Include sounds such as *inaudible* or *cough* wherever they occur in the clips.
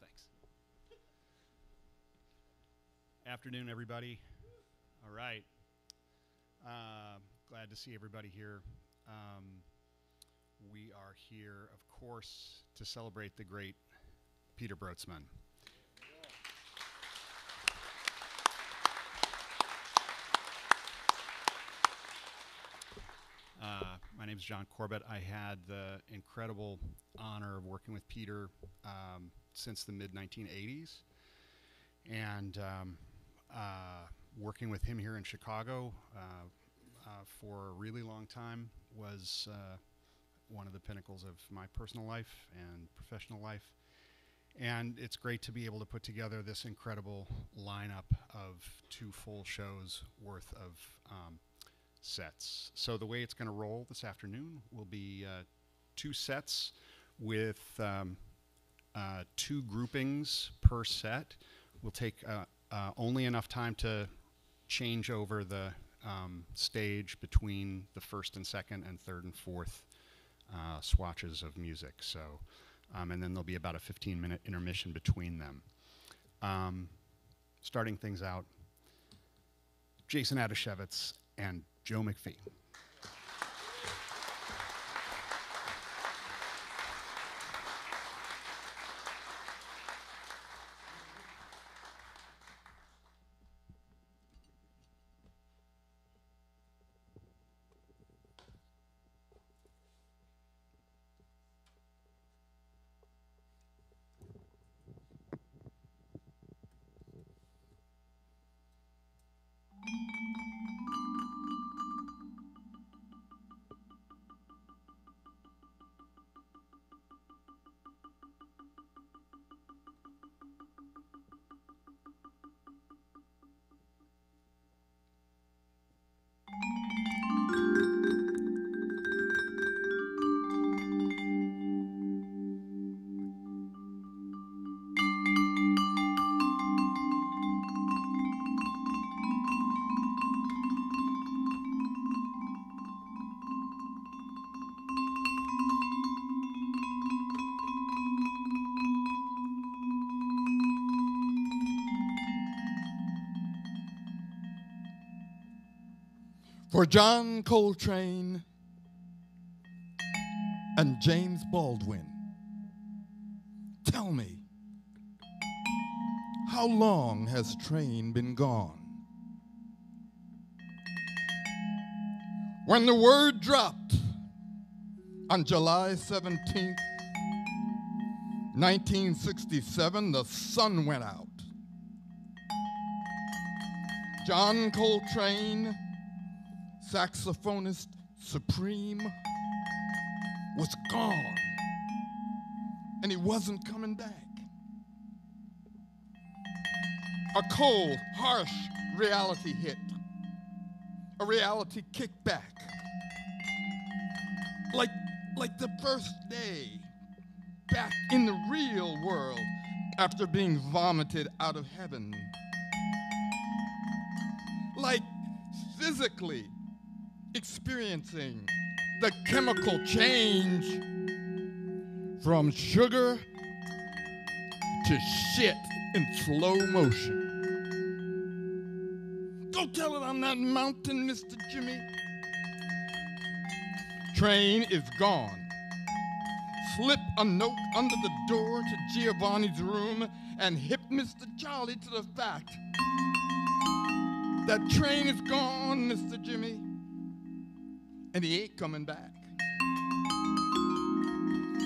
thanks. Afternoon, everybody. All right. Uh, glad to see everybody here. Um, we are here, of course, to celebrate the great Peter Brötzmann. Uh, my name is John Corbett. I had the incredible honor of working with Peter um, since the mid 1980s. And um, uh, working with him here in Chicago uh, uh, for a really long time was uh, one of the pinnacles of my personal life and professional life. And it's great to be able to put together this incredible lineup of two full shows worth of um, sets. So the way it's going to roll this afternoon will be uh, two sets with um, uh, two groupings per set. We'll take uh, uh only enough time to change over the um, stage between the first and second and third and fourth uh, swatches of music. So, um, and then there'll be about a 15 minute intermission between them. Um, starting things out, Jason Adasiewicz and Joe McPhee. For John Coltrane and James Baldwin. Tell me, how long has Train been gone? When the word dropped on July 17th, 1967, the sun went out. John Coltrane saxophonist supreme was gone and he wasn't coming back. A cold, harsh reality hit, a reality kickback. Like, like the first day back in the real world after being vomited out of heaven. Like physically experiencing the chemical change from sugar to shit in slow motion. Go tell it on that mountain, Mr. Jimmy. Train is gone. Slip a note under the door to Giovanni's room and hip Mr. Charlie to the fact that train is gone, Mr. Jimmy and he ain't coming back.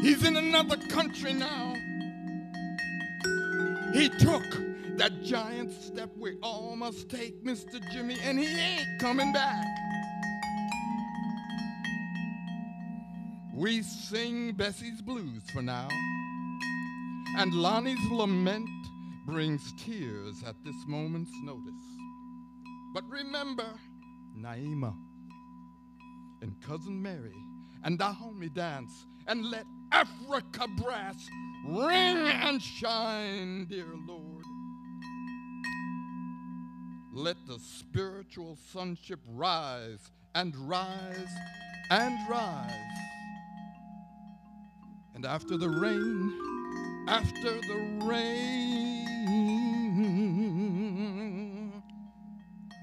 He's in another country now. He took that giant step we all must take, Mr. Jimmy, and he ain't coming back. We sing Bessie's blues for now, and Lonnie's lament brings tears at this moment's notice. But remember, Naima and Cousin Mary and the homie dance and let Africa brass ring and shine, dear Lord. Let the spiritual sonship rise and rise and rise. And after the rain, after the rain,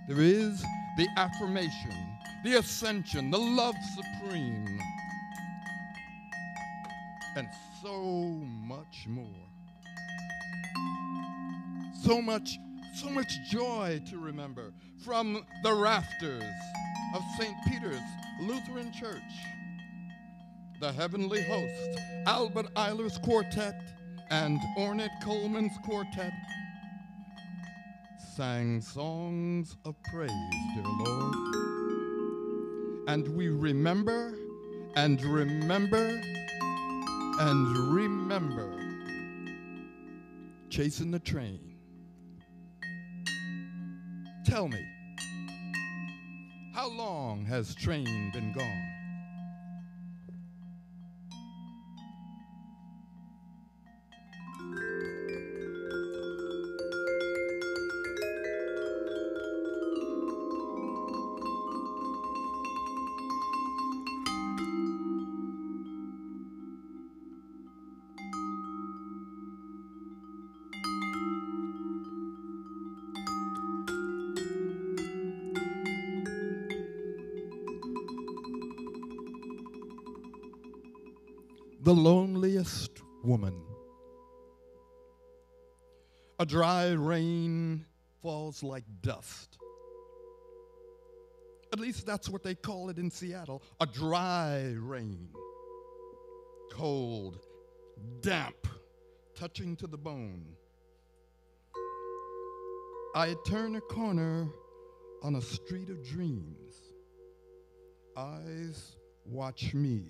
there is the affirmation, the ascension, the love supreme, and so much more. So much, so much joy to remember from the rafters of St. Peter's Lutheran Church. The Heavenly Host, Albert Ayler's Quartet, and Ornette Coleman's Quartet sang songs of praise, dear Lord. And we remember and remember and remember chasing the train. Tell me, how long has train been gone? Dry rain falls like dust. At least that's what they call it in Seattle a dry rain. Cold, damp, touching to the bone. I turn a corner on a street of dreams. Eyes watch me.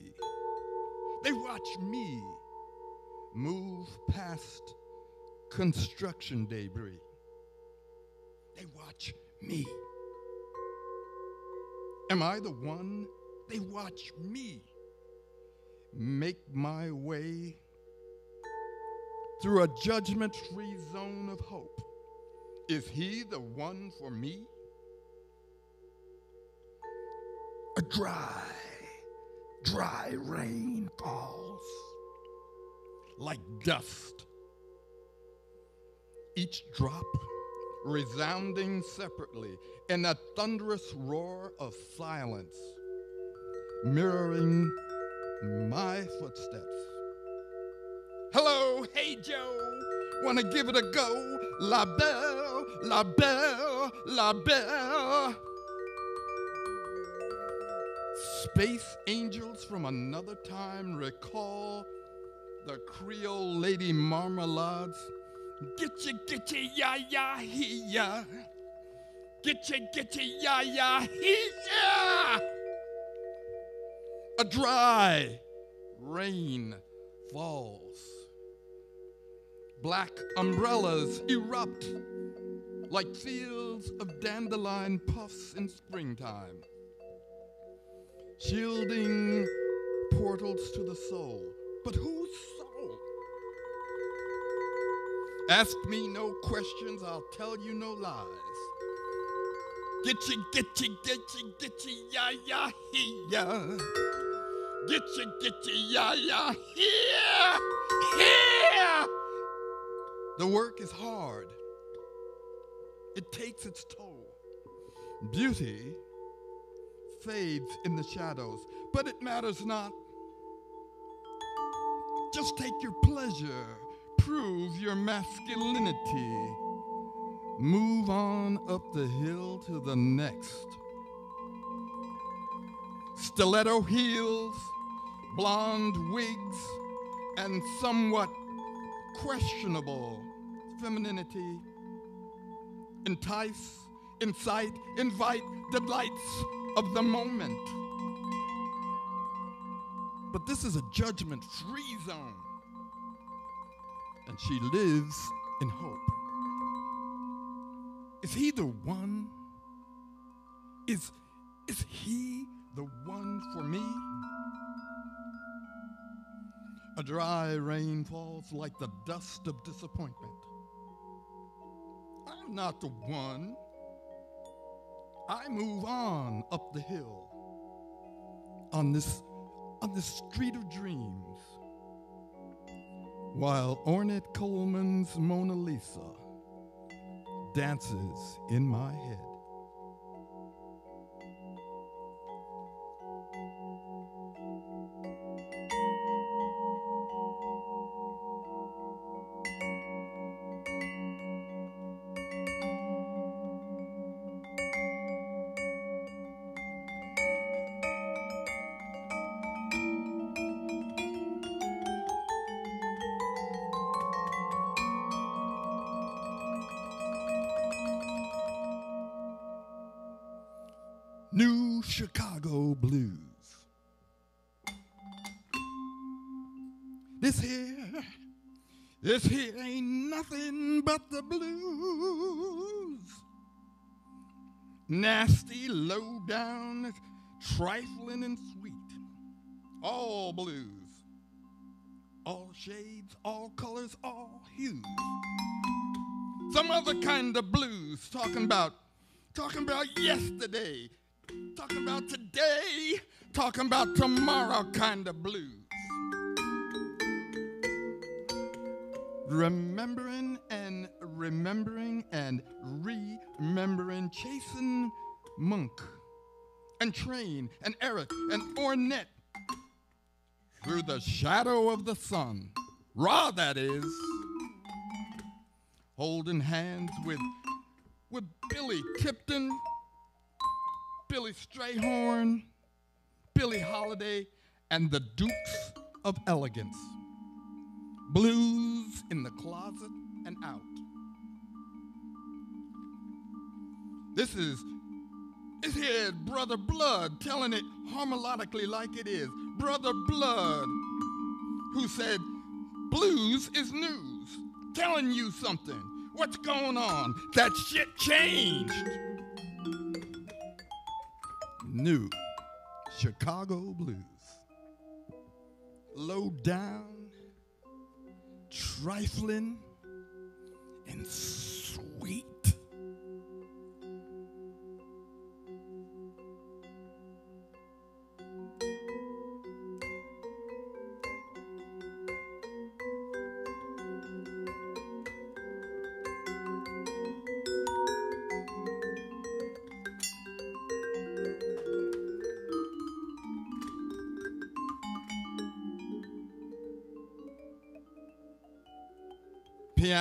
They watch me move past construction debris. They watch me. Am I the one? They watch me make my way through a judgment free zone of hope. Is he the one for me? A dry dry rain falls like dust. Each drop resounding separately in a thunderous roar of silence, mirroring my footsteps. Hello, hey Joe, wanna give it a go? La belle, la belle, la belle. Space angels from another time recall the Creole lady marmalades. Get ya, get ya, ya, he ya. Get ya, get ya, ya, he ya. A dry rain falls. Black umbrellas erupt like fields of dandelion puffs in springtime shielding portals to the soul. But whose? Ask me no questions, I'll tell you no lies. Get you, get you, get you, get you, ya, ya, he, ya. Get you, get you, ya, ya, here, here. The work is hard. It takes its toll. Beauty fades in the shadows, but it matters not. Just take your pleasure, prove your masculinity. Move on up the hill to the next. Stiletto heels, blonde wigs, and somewhat questionable femininity. Entice, incite, invite, delights of the moment. But this is a judgment free zone. And she lives in hope. Is he the one? Is, is he the one for me? A dry rain falls like the dust of disappointment. I'm not the one. I move on up the hill on this on this street of dreams. While Ornette Coleman's Mona Lisa dances in my head. Of blues talking about talking about yesterday, talking about today, talking about tomorrow kind of blues. Remembering and remembering and remembering chasing Monk and Train and Eric and Ornette through the shadow of the sun. Raw, that is. Holding hands with with Billy Tipton, Billy Strayhorn, Billie Holiday, and the Dukes of Elegance. Blues in the closet and out. This is this here is Brother Blood telling it harmonically like it is. Brother Blood, who said, Blues is news, telling you something. What's going on? That shit changed. New Chicago Blues. Low down, trifling, and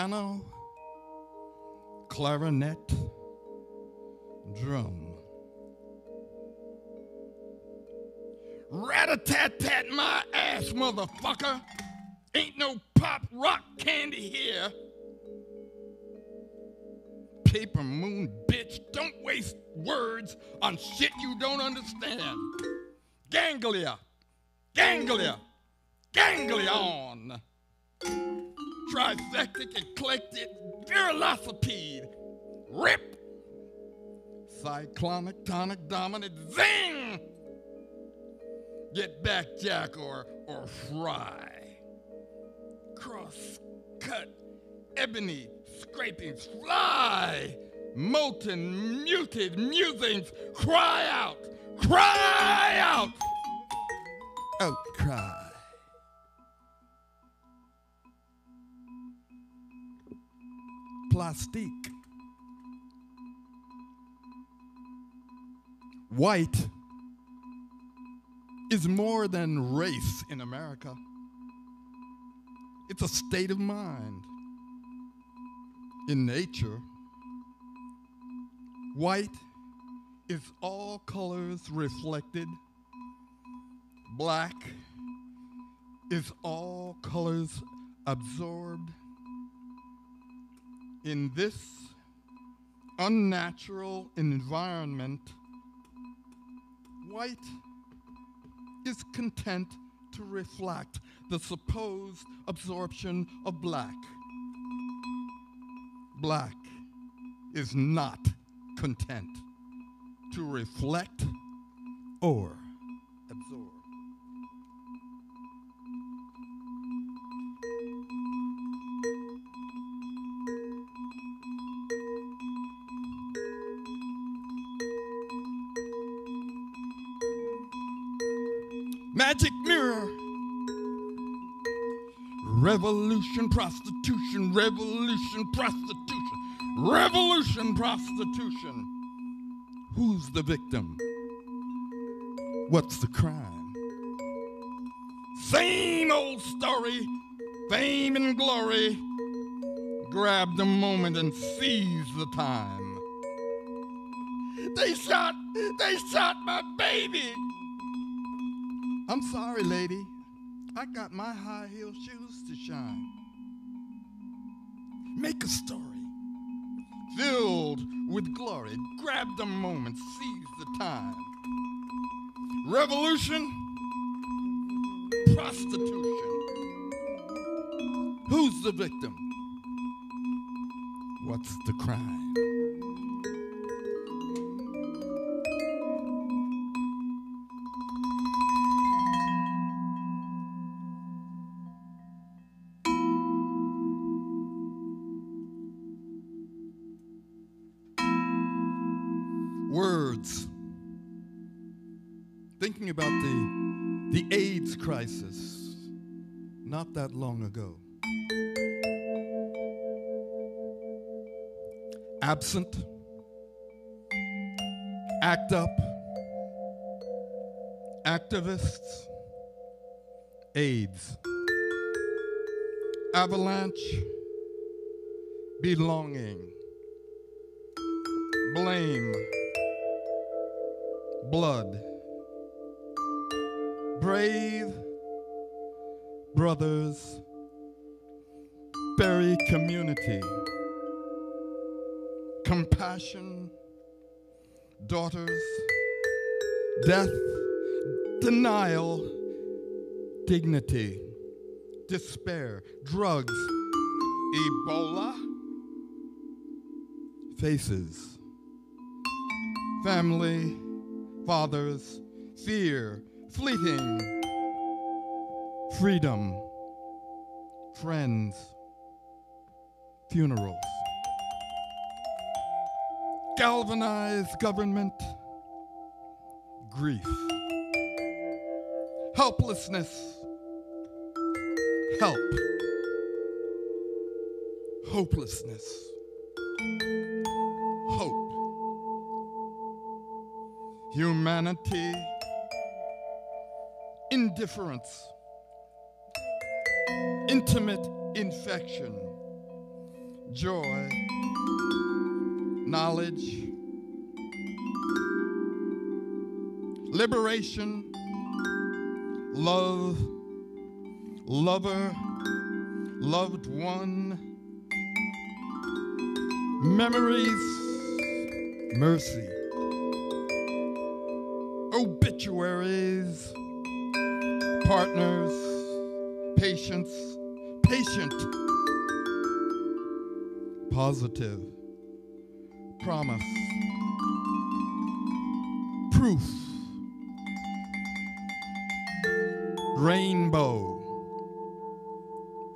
piano, clarinet, drum. Rat-a-tat-tat my ass, motherfucker. Ain't no pop rock candy here. Paper moon bitch, don't waste words on shit you don't understand. Ganglia, ganglia, ganglion trifectic, eclectic, virulosipede, rip, cyclonic, tonic, dominant, zing! Get back, Jack, or, or fry. Cross, cut, ebony, scraping, fly! Molten, muted musings, cry out, cry out! Oh, Outcry. Plastique. White is more than race in America. It's a state of mind. In nature, white is all colors reflected. Black is all colors absorbed in this unnatural environment, white is content to reflect the supposed absorption of black. Black is not content to reflect or absorb. Prostitution, revolution, prostitution, revolution, prostitution. Who's the victim? What's the crime? Same old story, fame and glory. Grab the moment and seize the time. They shot, they shot my baby. I'm sorry, lady. I got my high heel shoes to shine. Make a story filled with glory. Grab the moment, seize the time. Revolution, prostitution. Who's the victim? What's the crime? Ago. Absent, act up, activists, AIDS, avalanche, belonging, blame, blood, brave brothers, bury community, compassion, daughters, death, denial, dignity, despair, drugs, Ebola, faces, family, fathers, fear, fleeting, freedom, friends, funerals. Galvanized government, grief, helplessness, help, hopelessness, hope, humanity, indifference, intimate infection, joy, knowledge, liberation, love, lover, loved one, memories, mercy, obituaries, partners, patience, patient, positive, promise, proof, rainbow,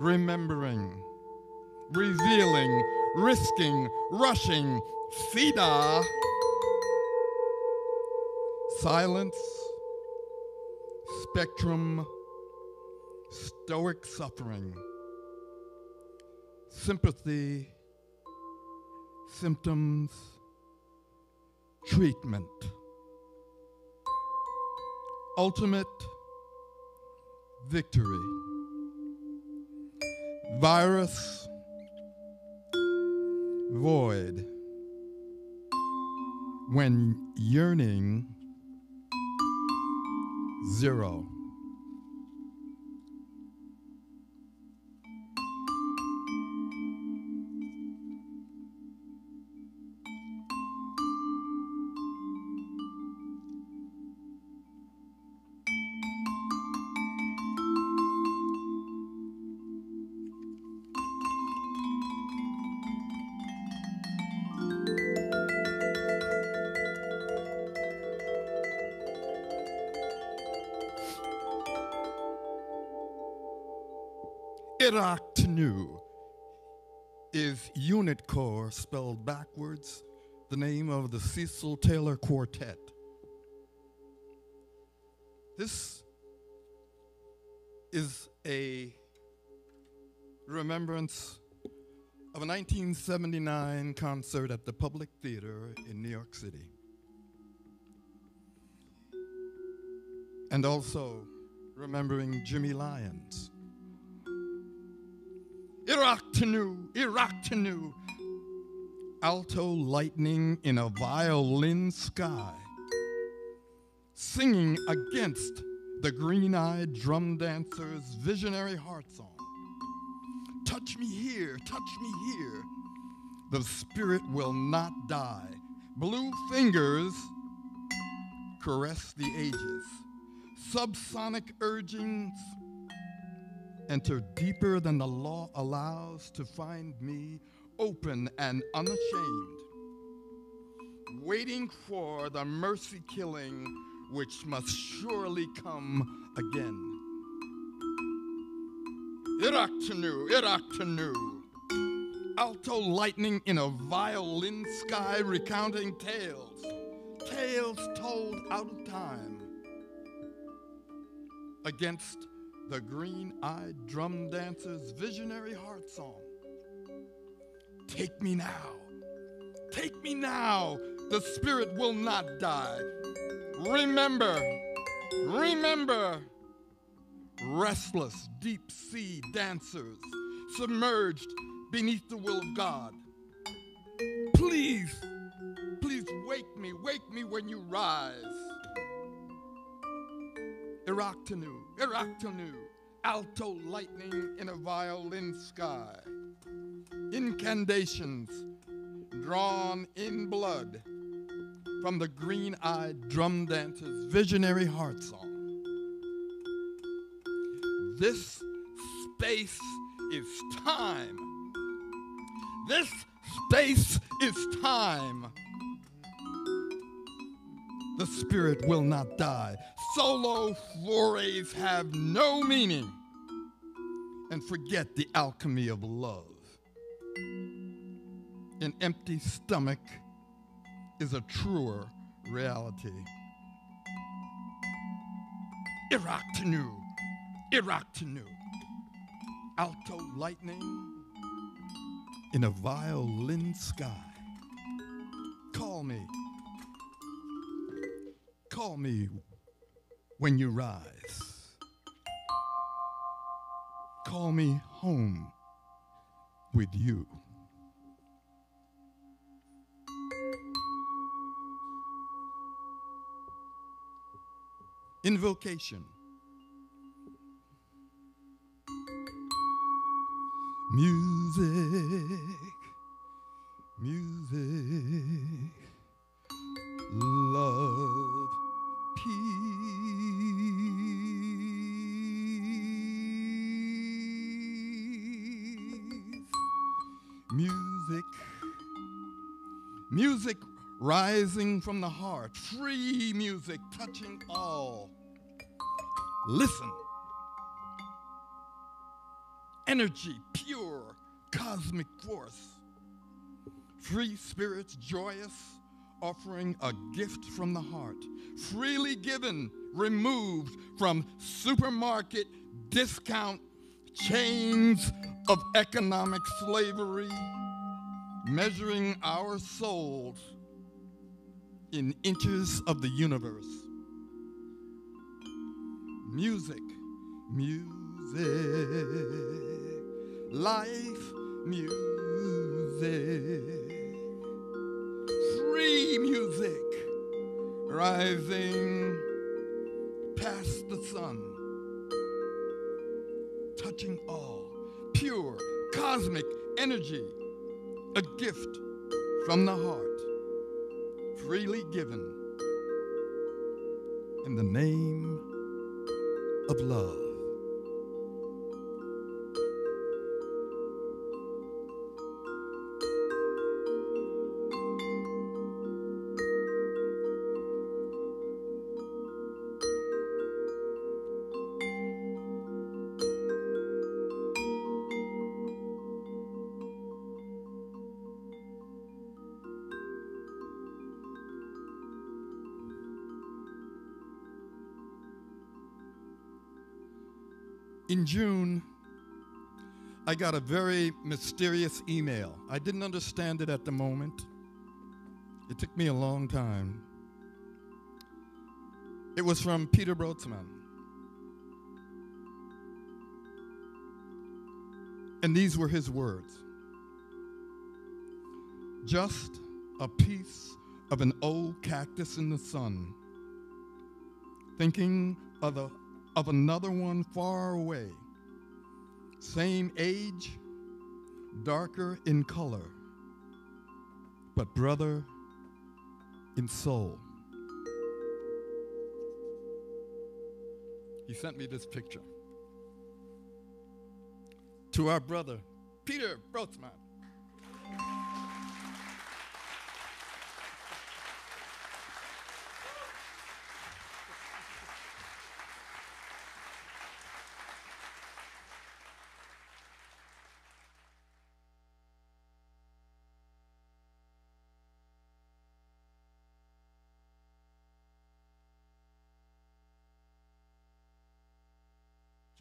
remembering, revealing, risking, rushing, Sida, silence, spectrum, stoic suffering, sympathy, symptoms, treatment, ultimate victory, virus, void, when yearning, zero. Eroc Tinu is unit core spelled backwards, the name of the Cecil Taylor Quartet. This is a remembrance of a 1979 concert at the Public Theater in New York City. And also remembering Jimmy Lyons. Eroc Tinu, alto lightning in a violin sky, singing against the green eyed drum dancer's visionary heart song. Touch me here, touch me here. The spirit will not die. Blue fingers caress the ages. Subsonic urgings enter deeper than the law allows to find me open and unashamed, waiting for the mercy killing which must surely come again. Eroc Tinu, Iraktanu. Alto lightning in a violin sky recounting tales, tales told out of time. Against the green eyed drum dancer's visionary heart song. Take me now, take me now, the spirit will not die. Remember, remember, restless deep sea dancers submerged beneath the will of God. Please, please wake me, wake me when you rise. Eroc Tinu, Iraktanu, alto lightning in a violin sky. Incantations drawn in blood from the green eyed drum dancer's visionary heart song. This space is time. This space is time. The spirit will not die. Solo forays have no meaning. And forget the alchemy of love. An empty stomach is a truer reality. Eroc Tinu, Eroc Tinu, alto lightning in a violin sky. Call me, call me when you rise. Call me home with you. Invocation. Music, music, rising from the heart, free music touching all. Listen. Energy, pure, cosmic force. Free spirits, joyous, offering a gift from the heart. Freely given, removed from supermarket discount chains of economic slavery, measuring our souls in inches of the universe. Music, music, life, music, free music, rising past the sun, touching all, pure, cosmic energy, a gift from the heart freely given in the name of love. June, I got a very mysterious email. I didn't understand it at the moment. It took me a long time. It was from Peter Brötzmann. And these were his words Just a piece of an old cactus in the sun, thinking of, the, of another one far away, same age, darker in color, but brother in soul. He sent me this picture. To our brother, Peter Brötzmann.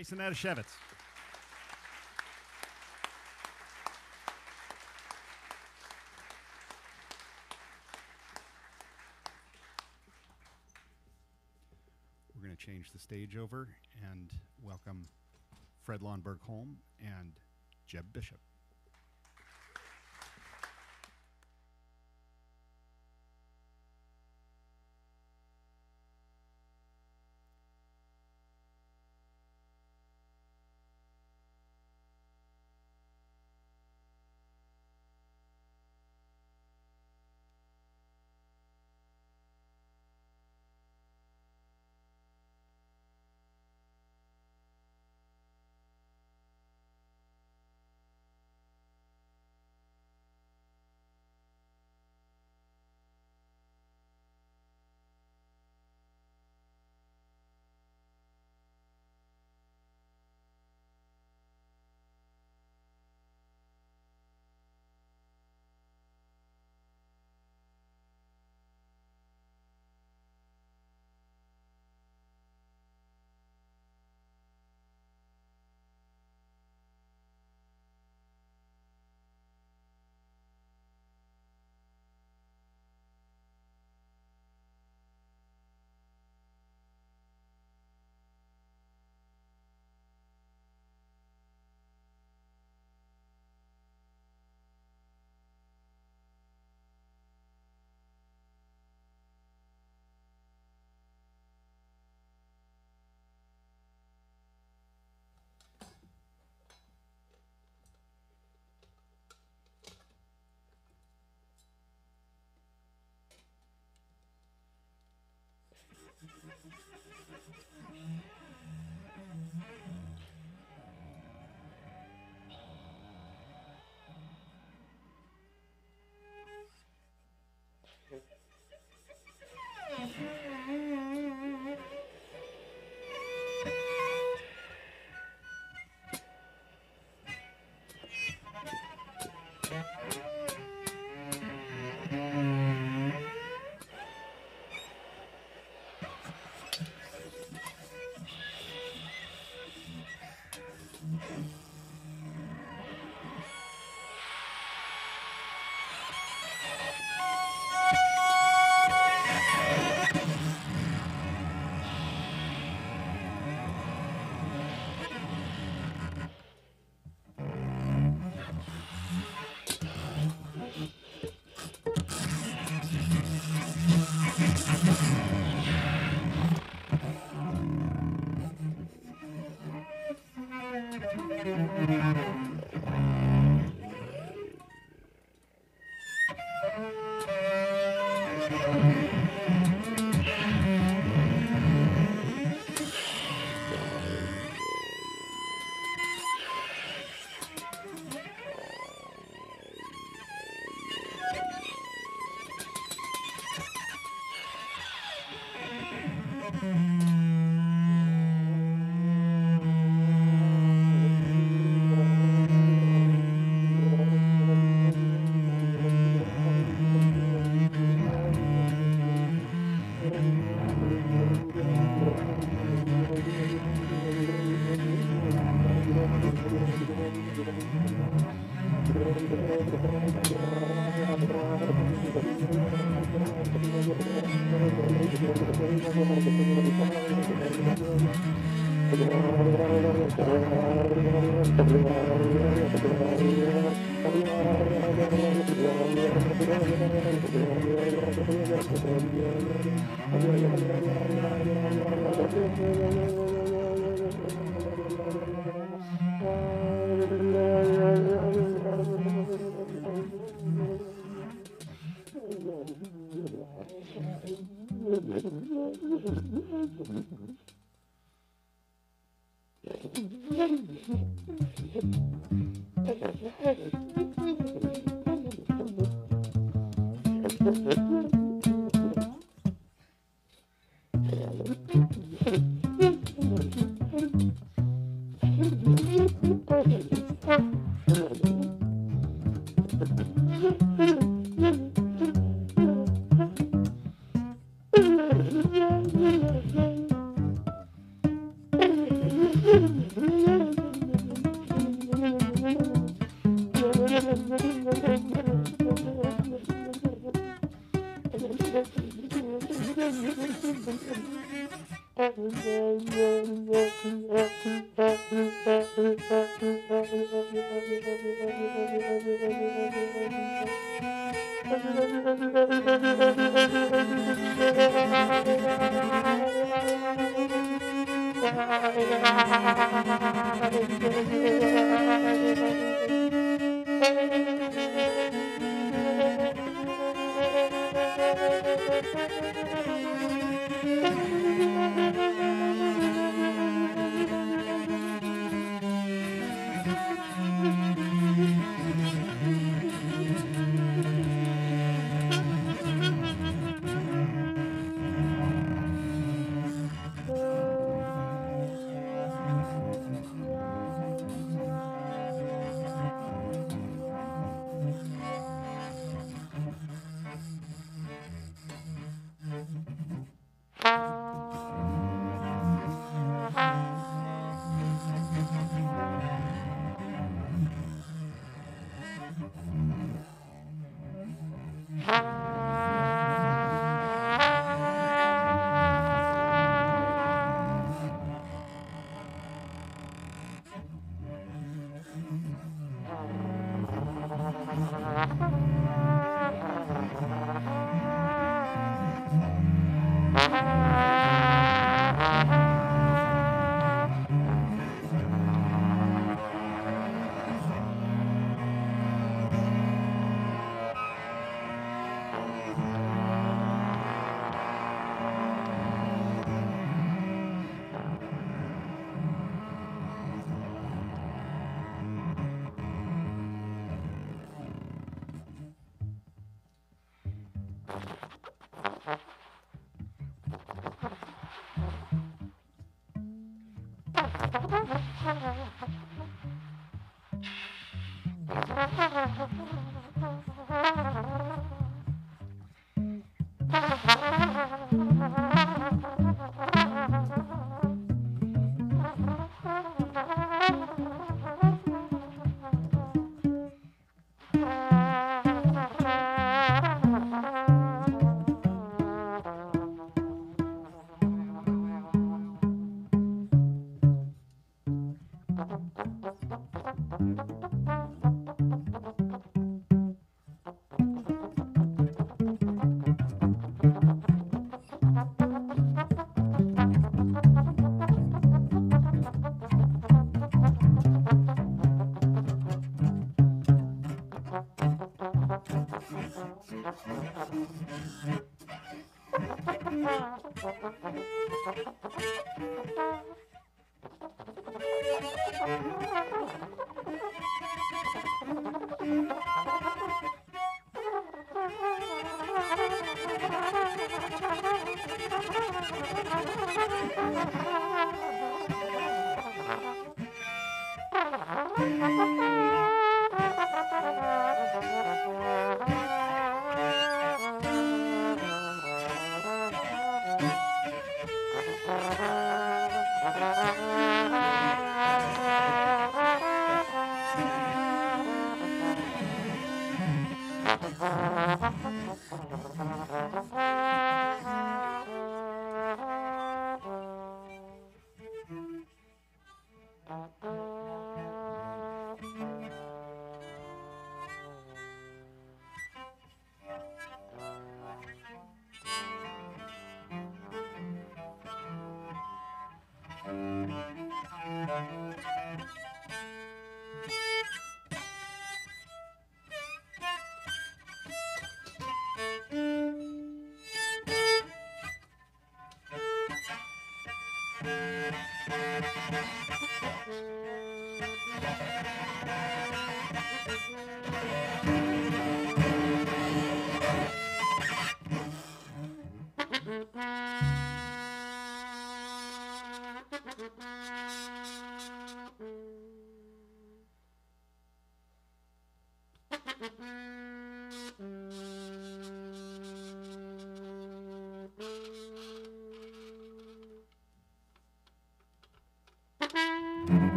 Jason Adasiewicz. We're going to change the stage over and welcome Fred Lonberg Holm and Jeb Bishop.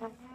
Thank *laughs* you.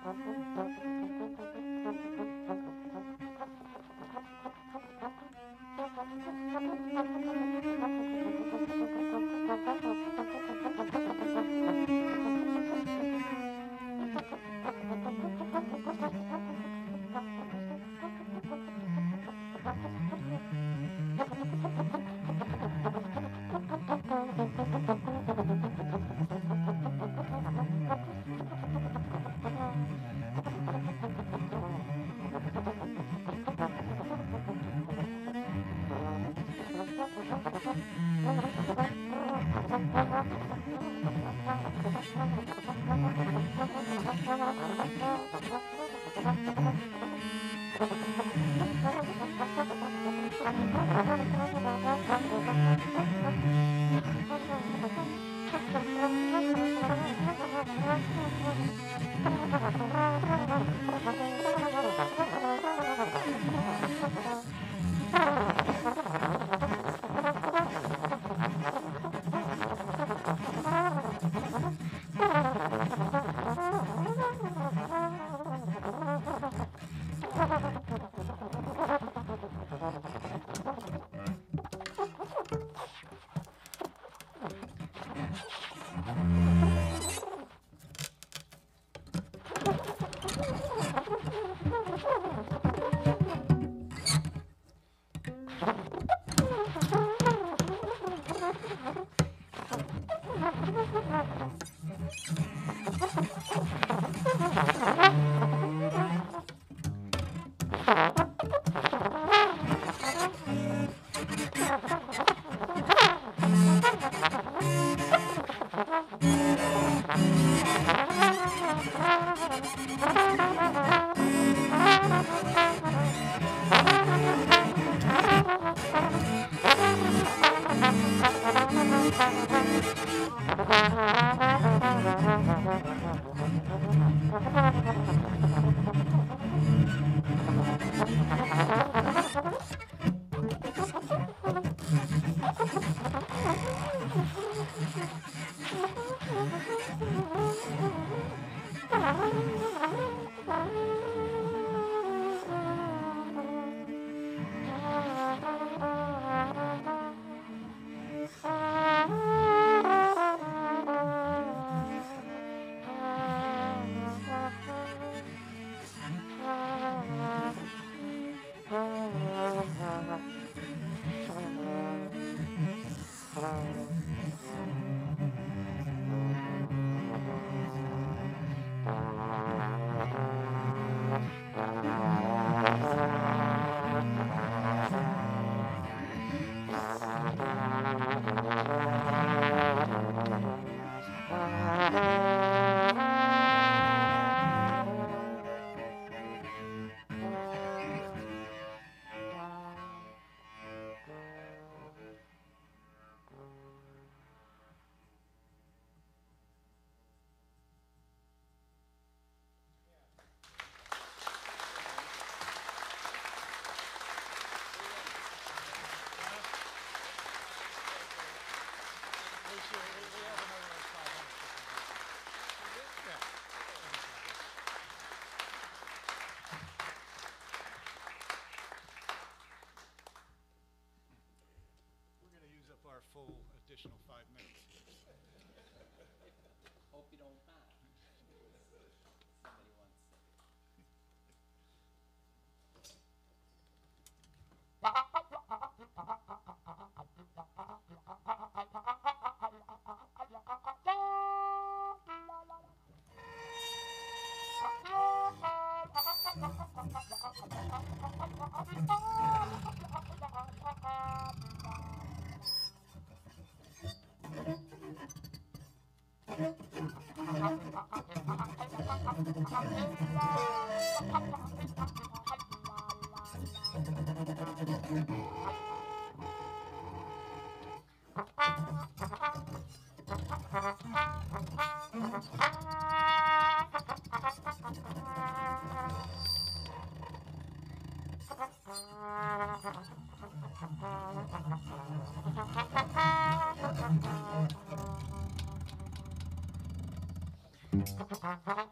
Ha ha ha.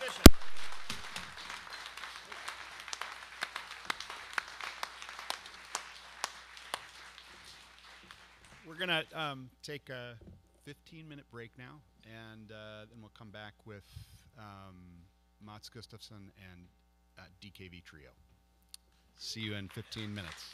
Bishop. We're going to um, take a 15 minute break now, and uh, then we'll come back with um, Mats Gustafsson and uh, DKV Trio. See you in 15 minutes.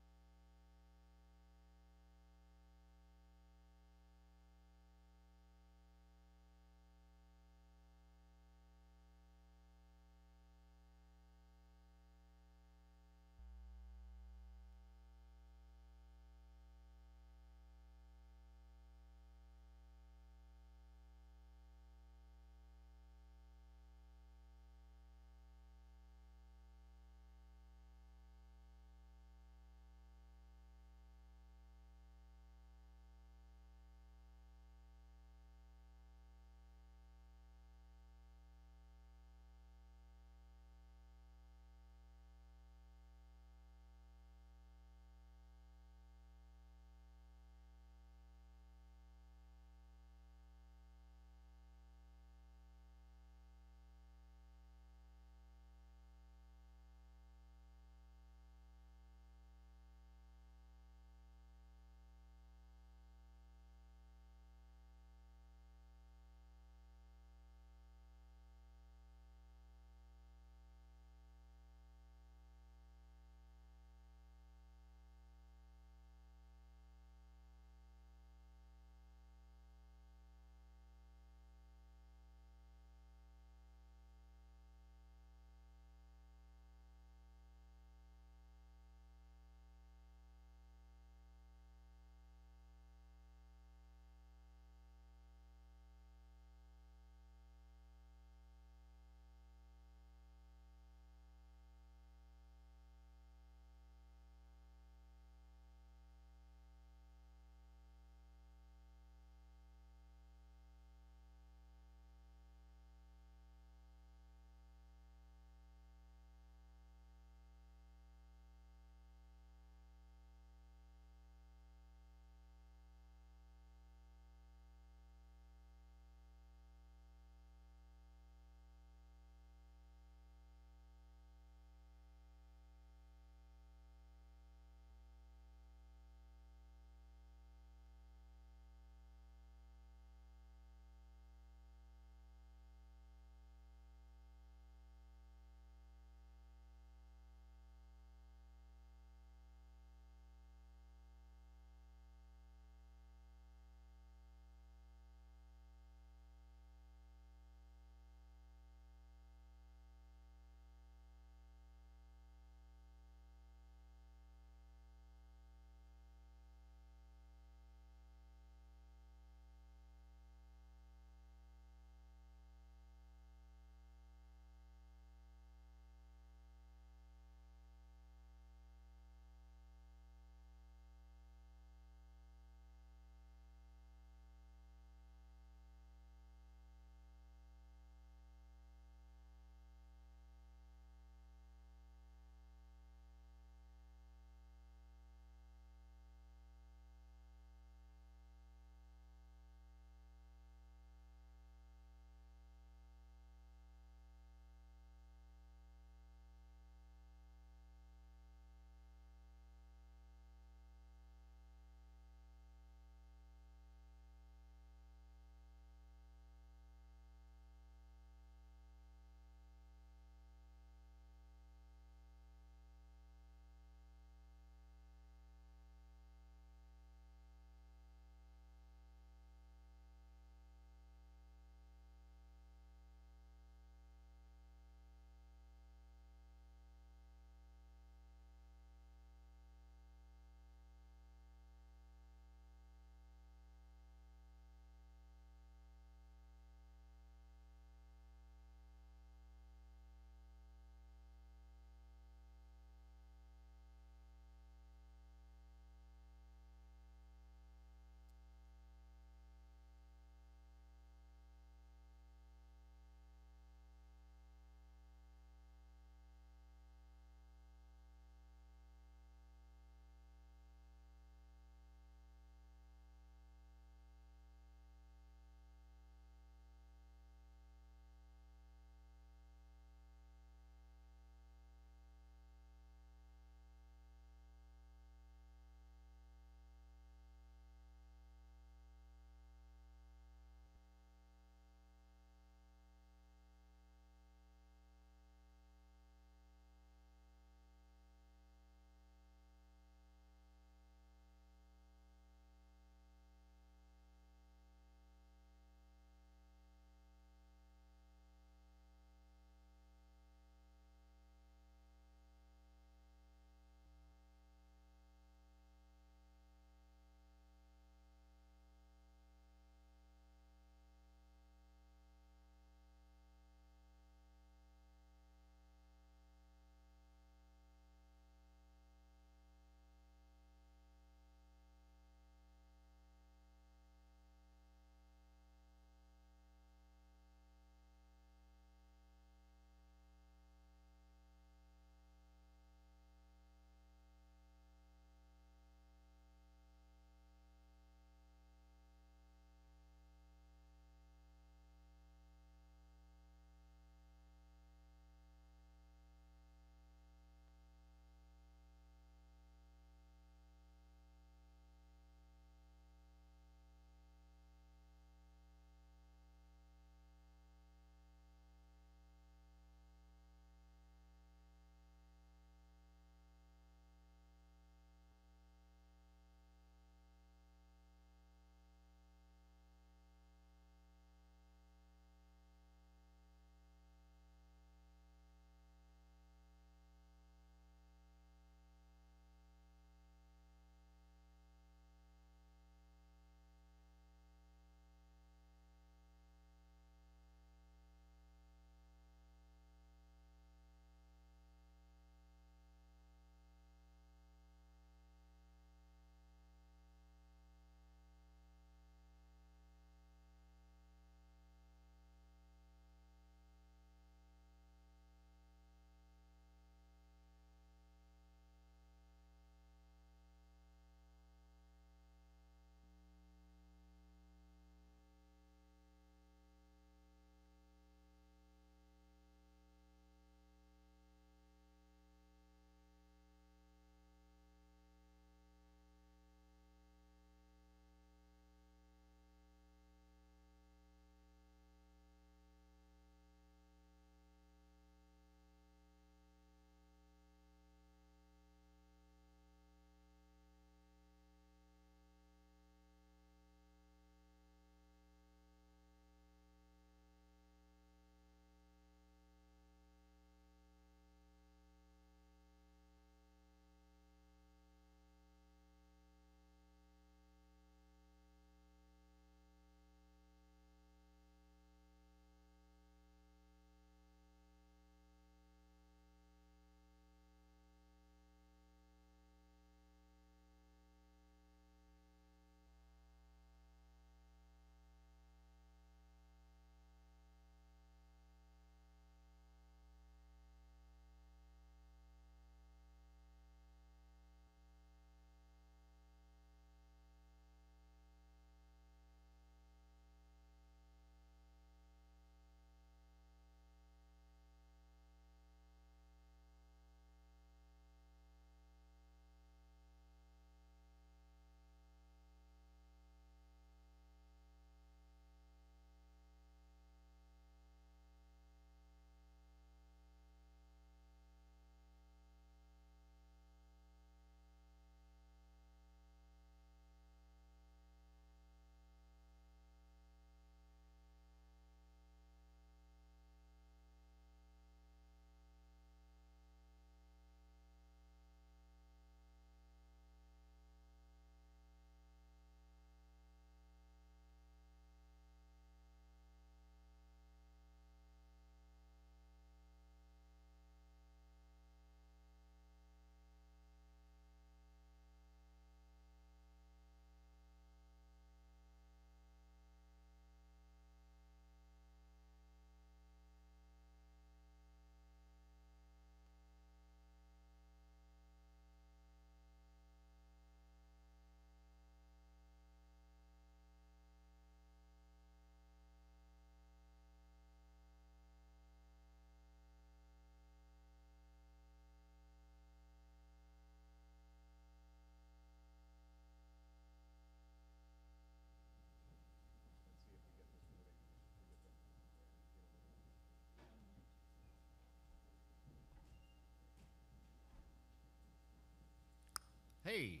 Hey,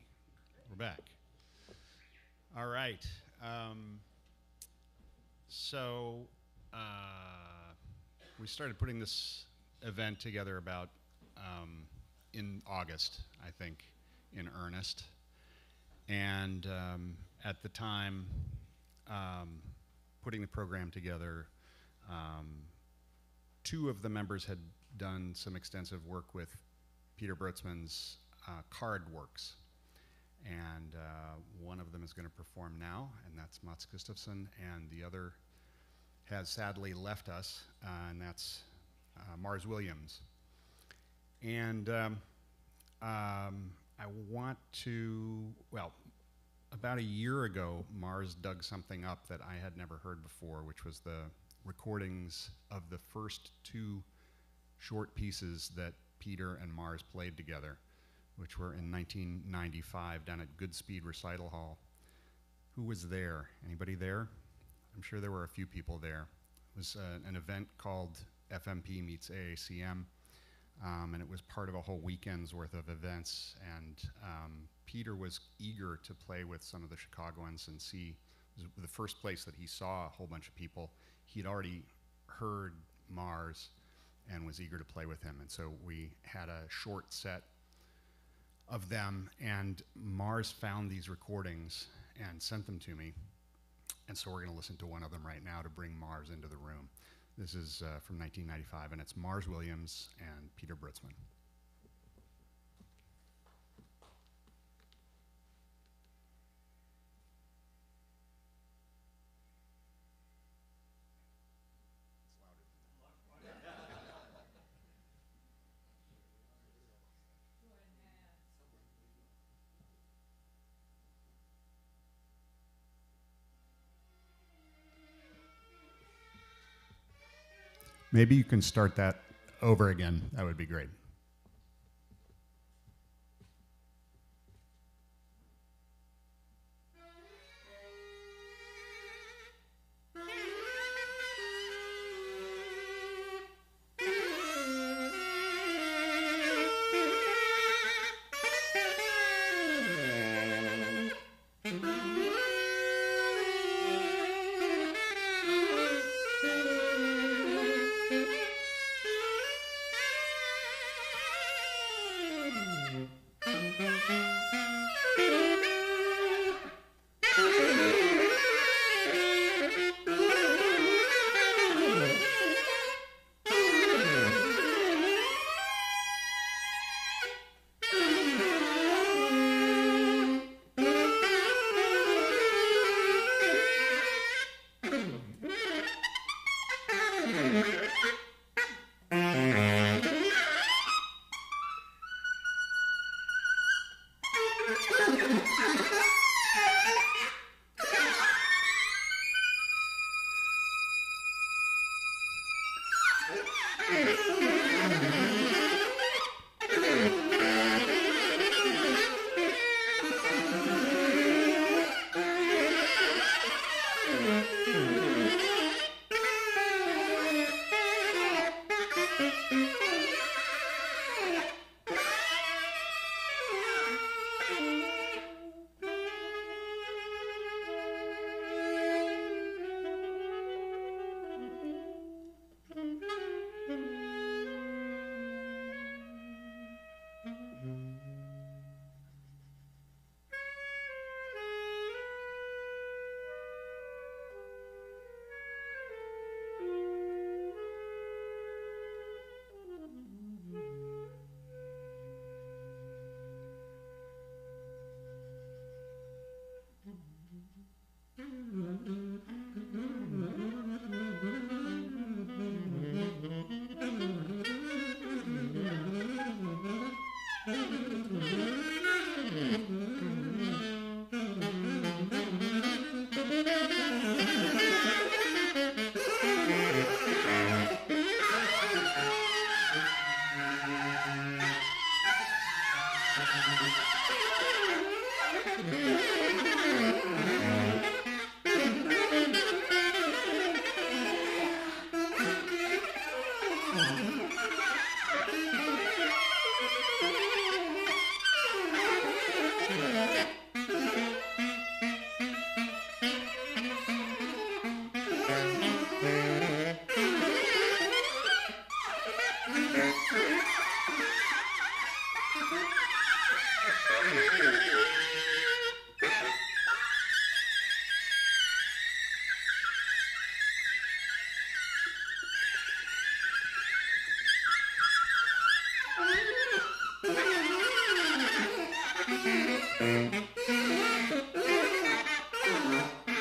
we're back. All right. Um, so uh, we started putting this event together about um, in August, I think, in earnest. And um, at the time, um, putting the program together, um, two of the members had done some extensive work with Peter Brötzmann's uh, Card Works. And uh, one of them is going to perform now, and that's Mats Gustafsson, and the other has sadly left us, uh, and that's uh, Mars Williams. And um, um, I want to, well, about a year ago, Mars dug something up that I had never heard before, which was the recordings of the first two short pieces that Peter and Mars played together, which were in 1995 down at Goodspeed Recital Hall. Who was there? Anybody there? I'm sure there were a few people there. It was uh, an event called FMP Meets AACM, um, and it was part of a whole weekend's worth of events. And um, Peter was eager to play with some of the Chicagoans and see. The first place that he saw a whole bunch of people. He'd already heard Mars and was eager to play with him. And so we had a short set of them, and Mars found these recordings and sent them to me. And so we're going to listen to one of them right now to bring Mars into the room. This is uh, from 1995, and it's Mars Williams and Peter Brötzmann. Maybe you can start that over again. That would be great.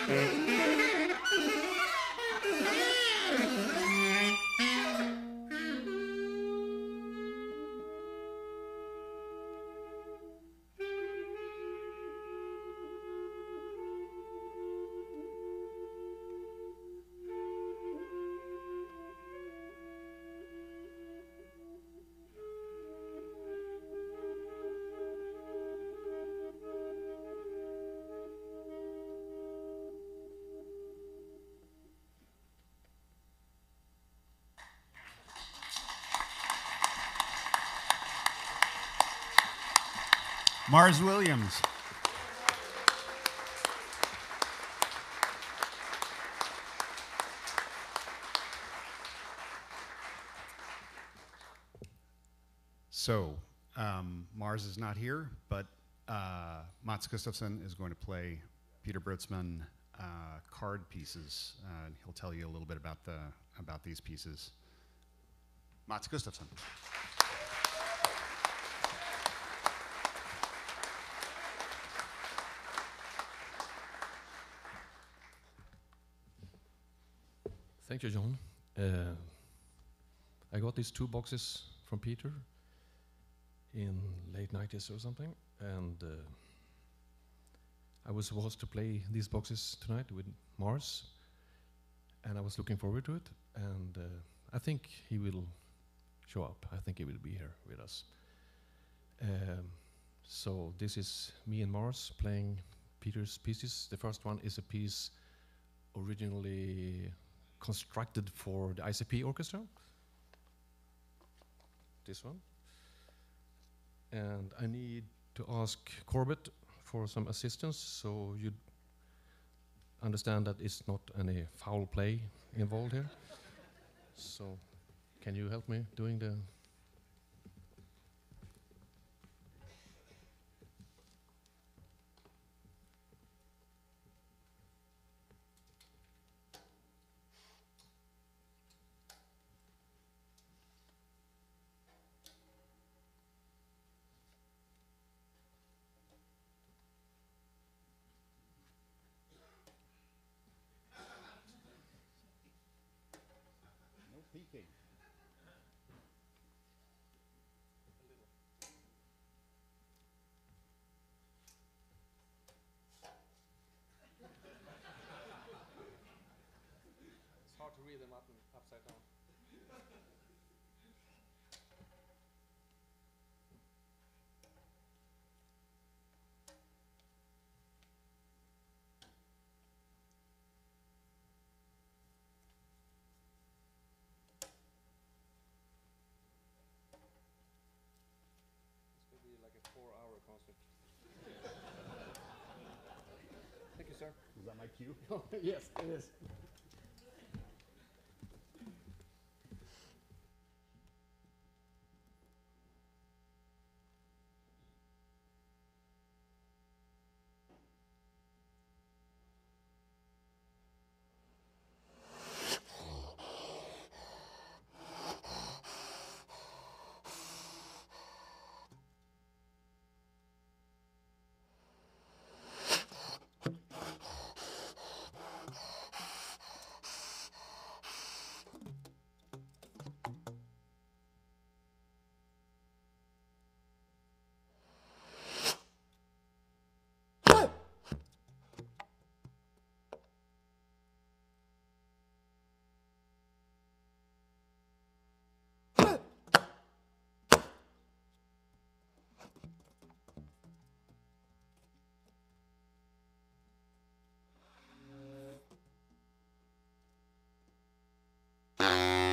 Mm-hmm. *laughs* Mars Williams. So, um, Mars is not here, but uh, Mats Gustafsson is going to play Peter Brötzmann uh, card pieces. Uh, and he'll tell you a little bit about the about these pieces. Mats Gustafsson. Thank you, John. Uh, I got these two boxes from Peter in late 90s or something, and uh, I was supposed to play these boxes tonight with Mars, and I was looking forward to it, and uh, I think he will show up. I think he will be here with us. Um, so this is me and Mars playing Peter's pieces. The first one is a piece originally constructed for the ICP orchestra. This one. And I need to ask Corbett for some assistance so you understand that it's not any foul play involved here. so can you help me doing the No peeking. It's hard to read them up and upside down. This could be like a four-hour concert. Thank you, sir. Cue? *laughs* yes, it is. you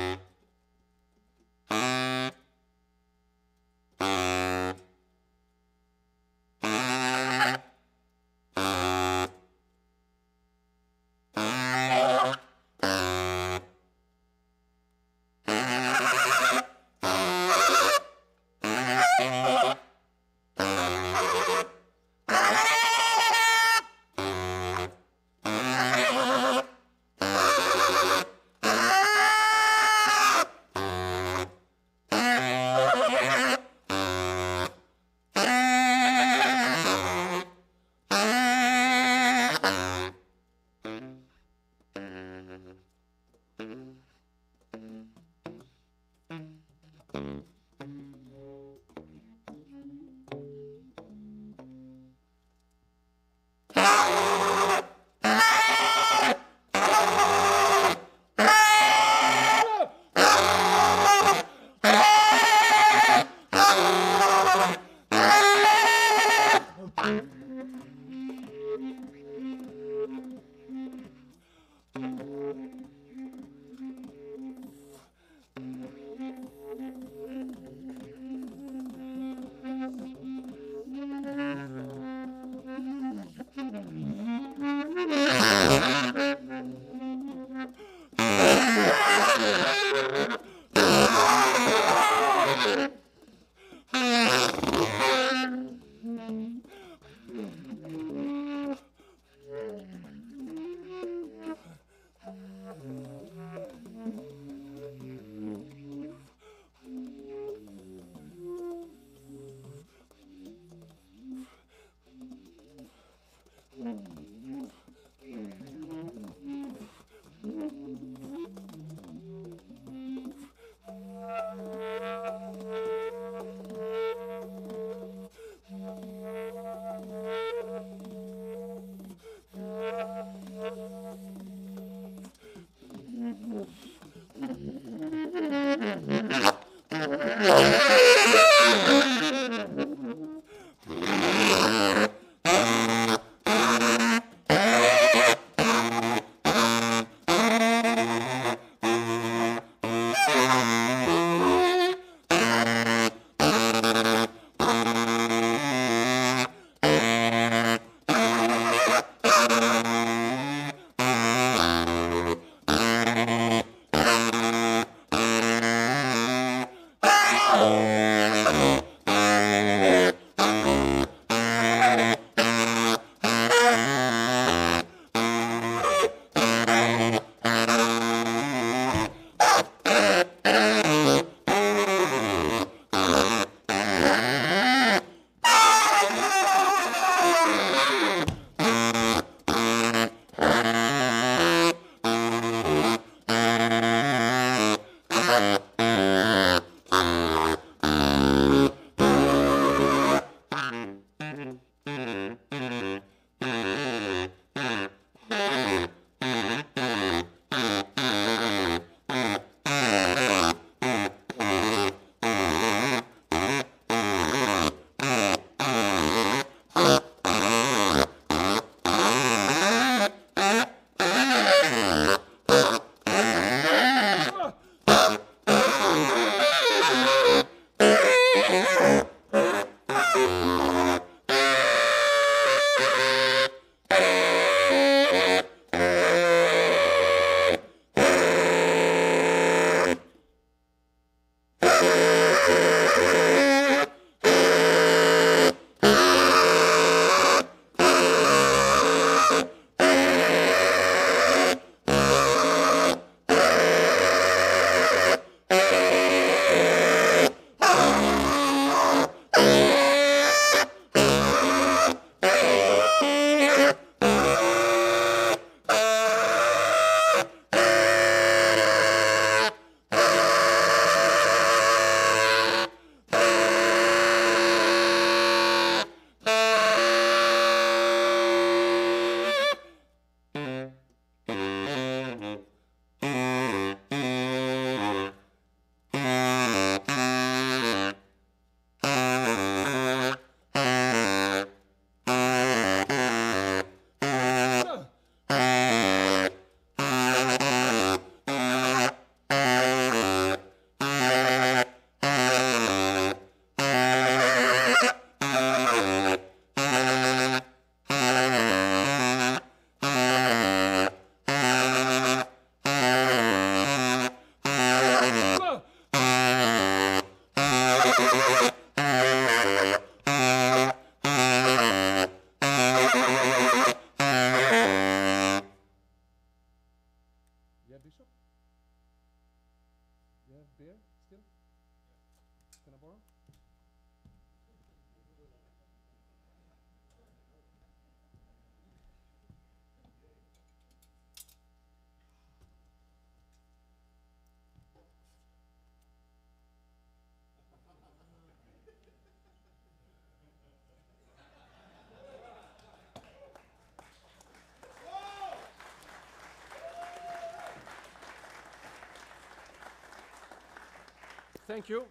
Thank you.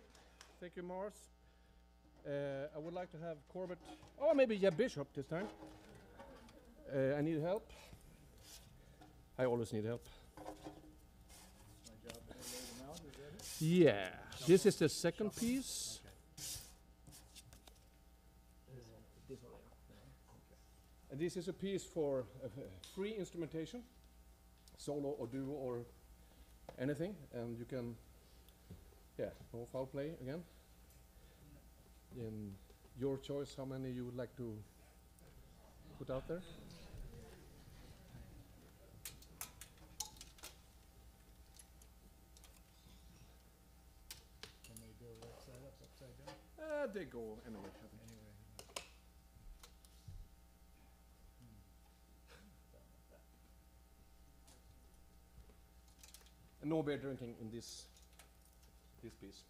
Thank you, Morris. Uh, I would like to have Corbett, or maybe yeah, Bishop this time. Uh, I need help. I always need help. Yeah, this is the second piece. And this is a piece for uh, free instrumentation, solo or duo or anything, and you can, yeah, no foul play again. In your choice, how many you would like to put out there? Can they go right side up, upside down? Uh, they go anyway. I think. Anyway. No beer drinking in this this piece.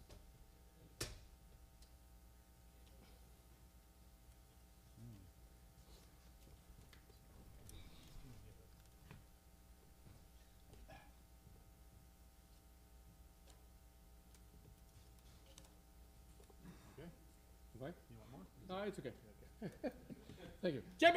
Okay. You want more? No, it's okay. Okay. *laughs* Thank you. Jeb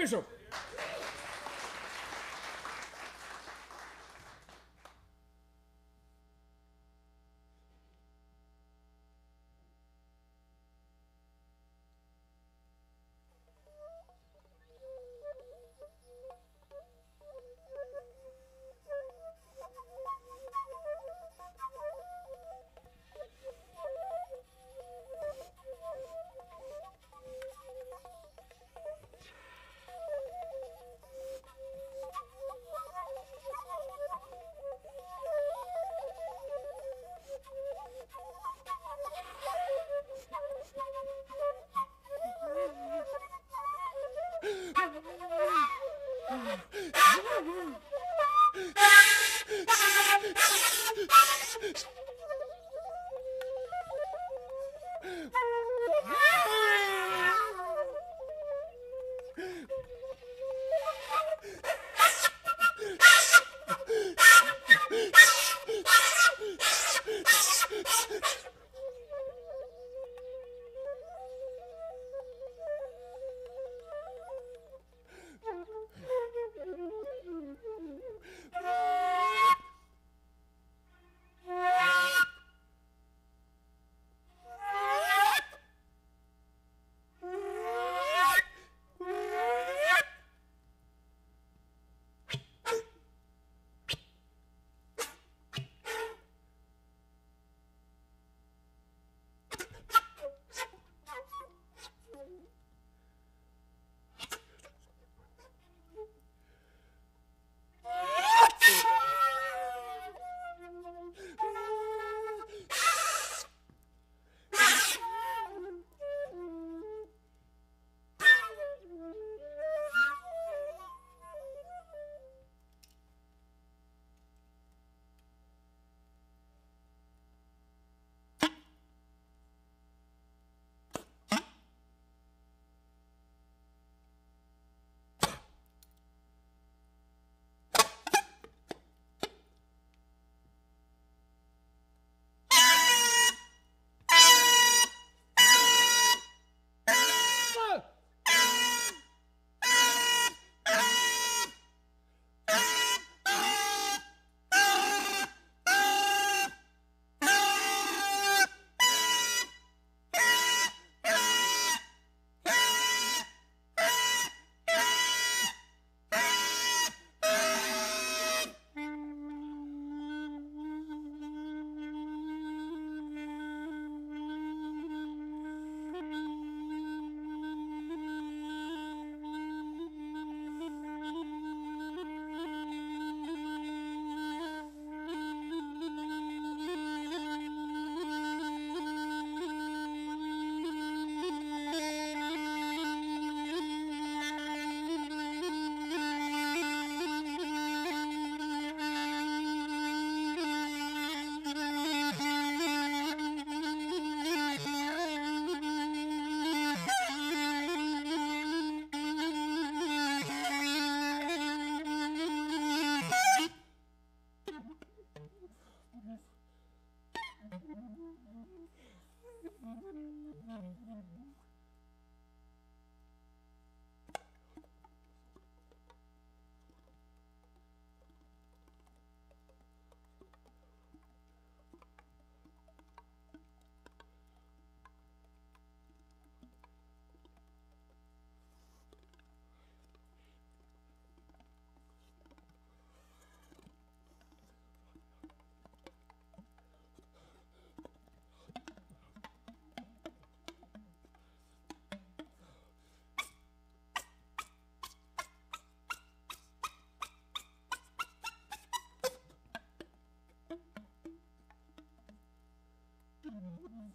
Mm-hmm.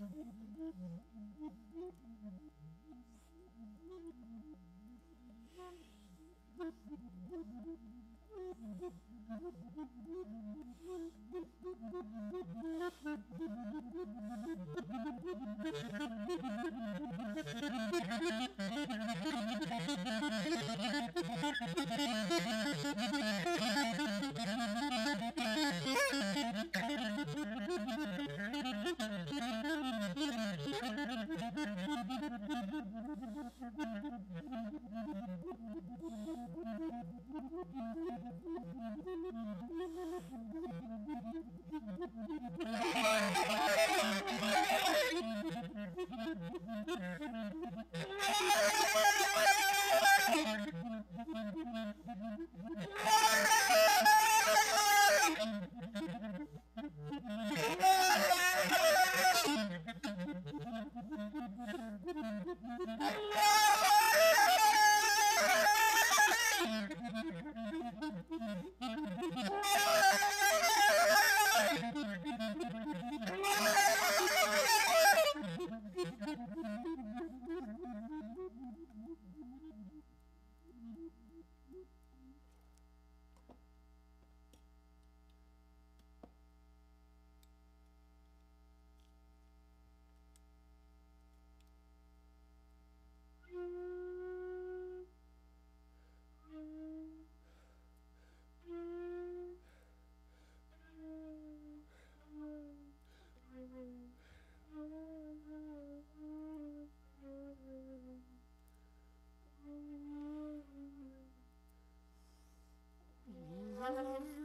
mm-hmm. mm-hmm. love. *laughs*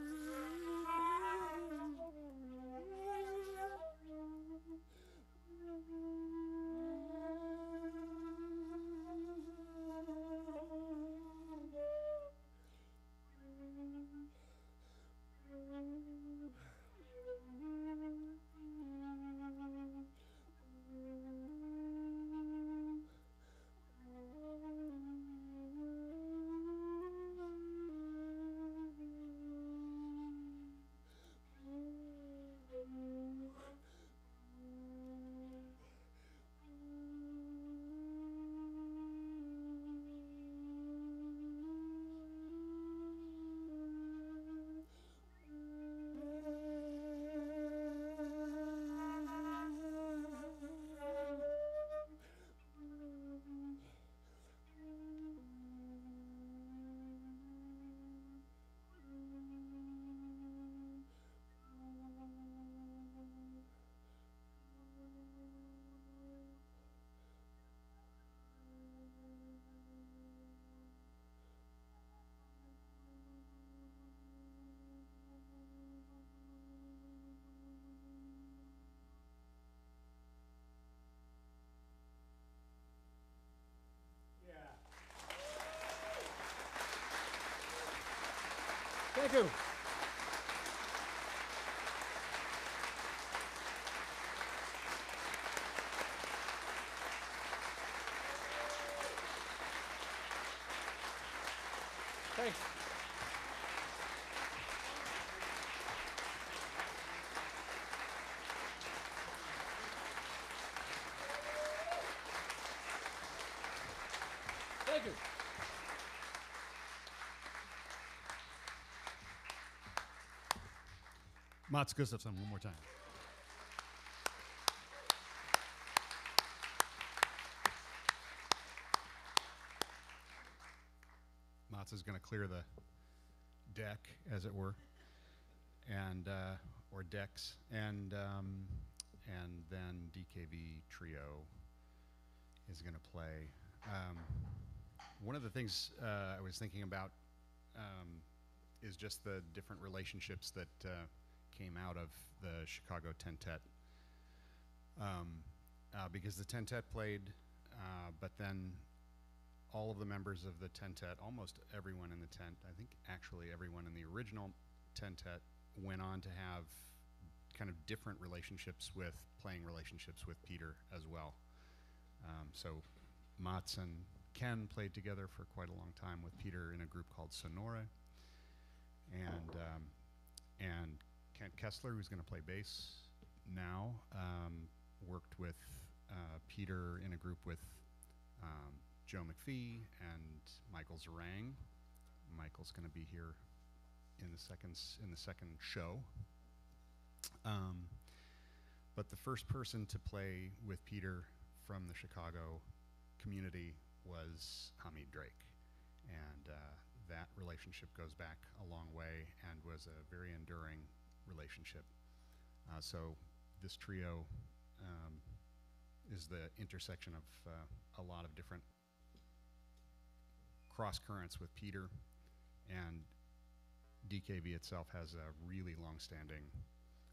Thank you. Thanks. Thank you. Mats Gustafsson, one more time. Mats is going to clear the deck, as it were, and uh, or decks, and um, and then DKV trio is going to play. Um, one of the things uh, I was thinking about um, is just the different relationships that uh, came out of the Chicago Tentet. Um, uh, because the Tentet played, uh, but then all of the members of the Tentet, almost everyone in the tent, I think actually everyone in the original Tentet, went on to have kind of different relationships with playing relationships with Peter as well. Um, so Mats and Ken played together for quite a long time with Peter in a group called Sonore, and um, and Kent Kessler, who's going to play bass now, um, worked with uh, Peter in a group with um, Joe McPhee and Michael Zerang. Michael's going to be here in the second in the second show. Um, but the first person to play with Peter from the Chicago community was Hamid Drake, and uh, that relationship goes back a long way and was a very enduring relationship. Uh, so this trio um, is the intersection of uh, a lot of different cross currents with Peter, and DKV itself has a really long-standing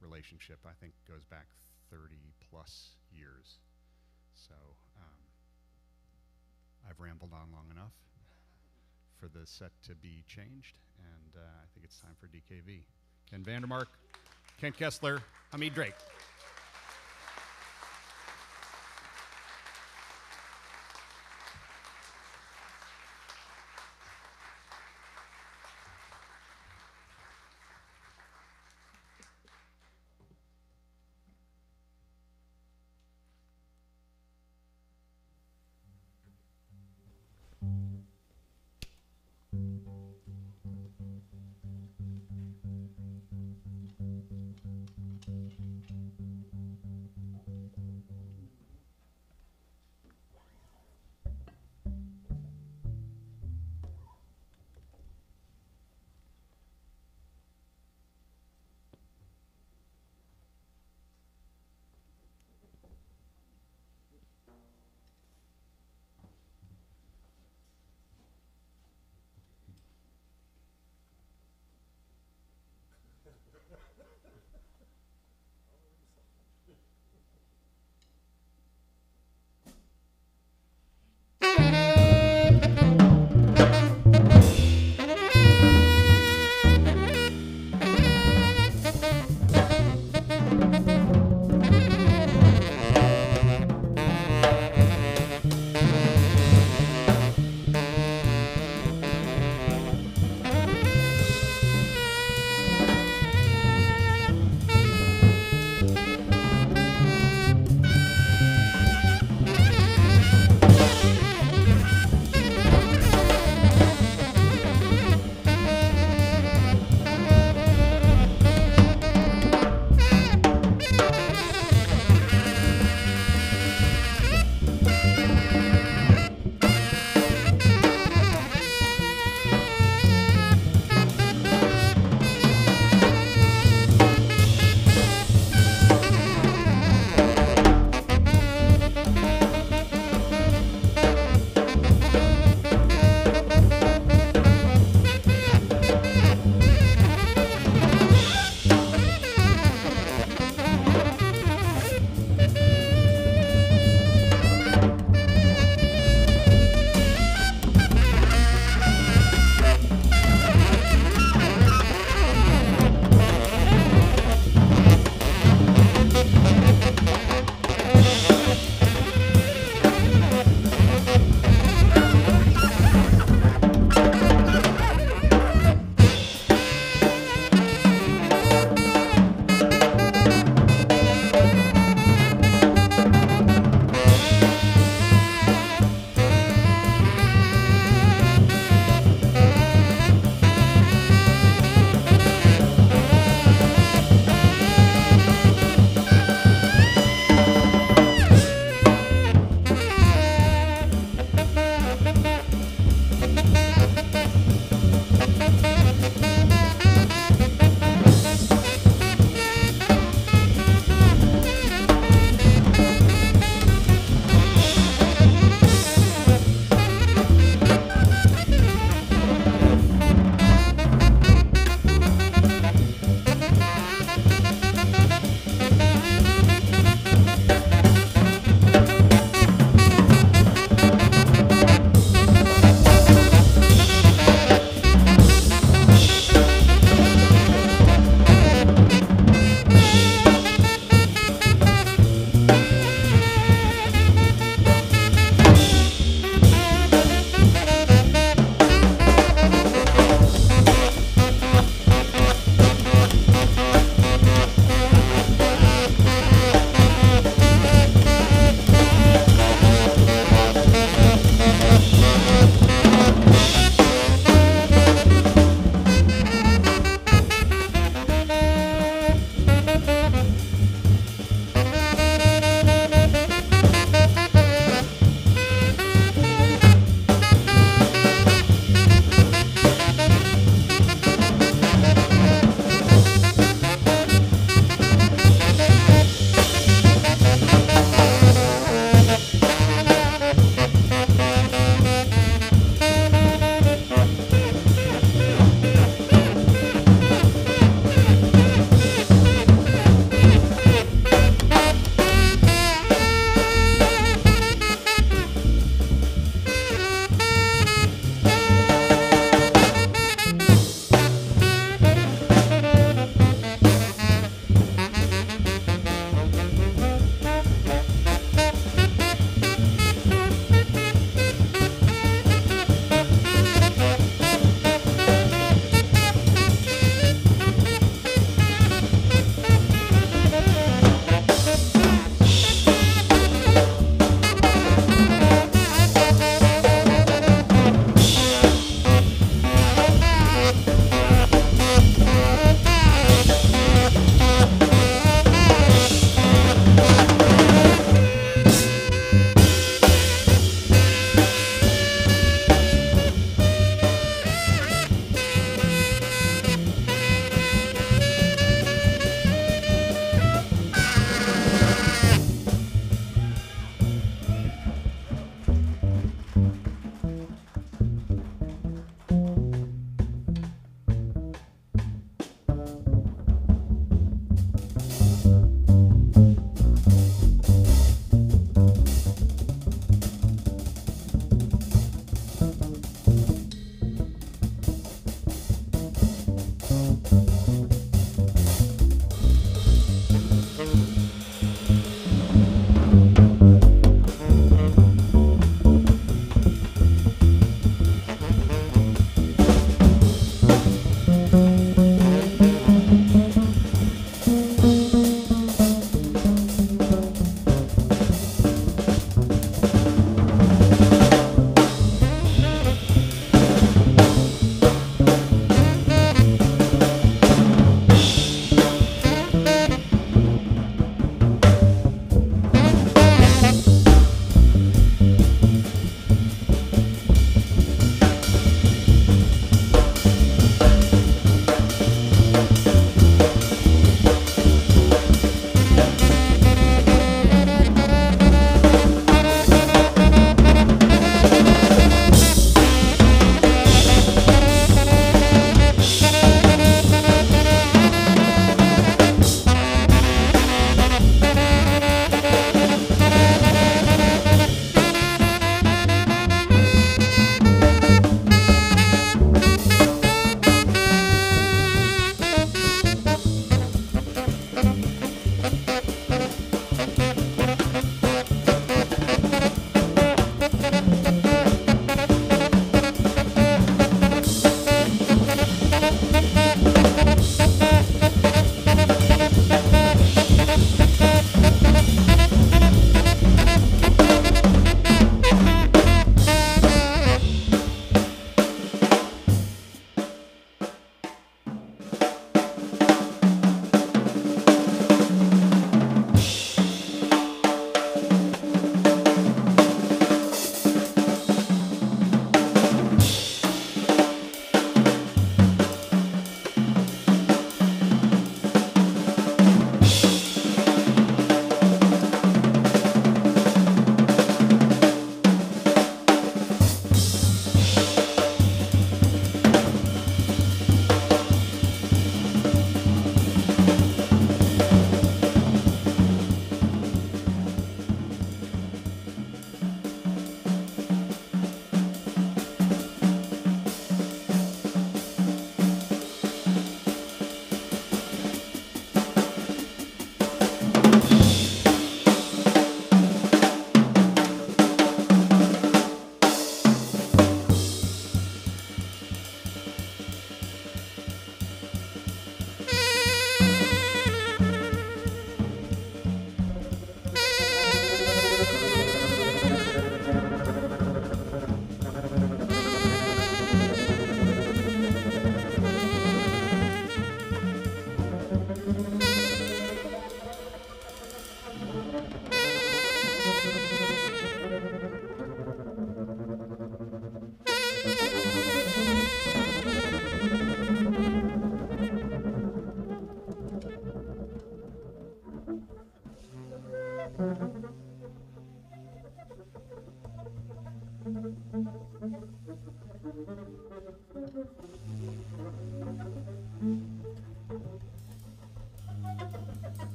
relationship. I think goes back 30 plus years. So um, I've rambled on long enough for the set to be changed, and uh, I think it's time for DKV. Ken Vandermark, Kent Kessler, Hamid Drake.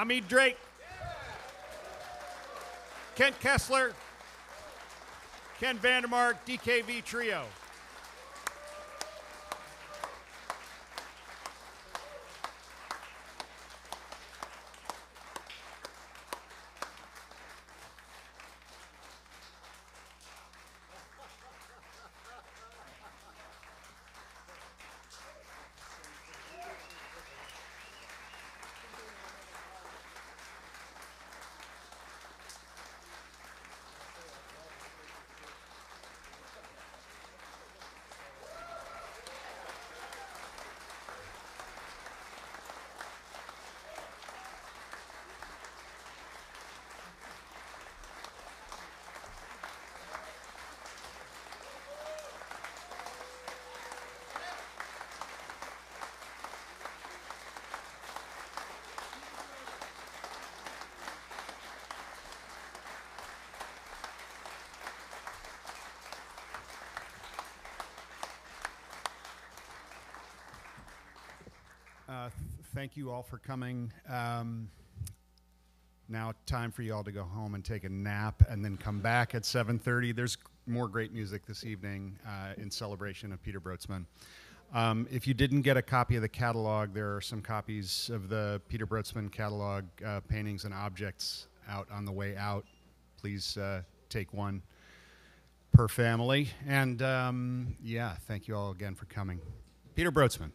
Hamid Drake. Kent Kessler. Ken Vandermark, DKV Trio. Uh, th- thank you all for coming. Um, now time for you all to go home and take a nap and then come back at 7.30 there's more great music this evening uh, in celebration of peter Brötzmann um, if you didn't get a copy of the catalog there are some copies of the peter Brötzmann catalog uh, paintings and objects out on the way out. Please uh, take one per family. And um, yeah thank you all again for coming. Peter Brötzmann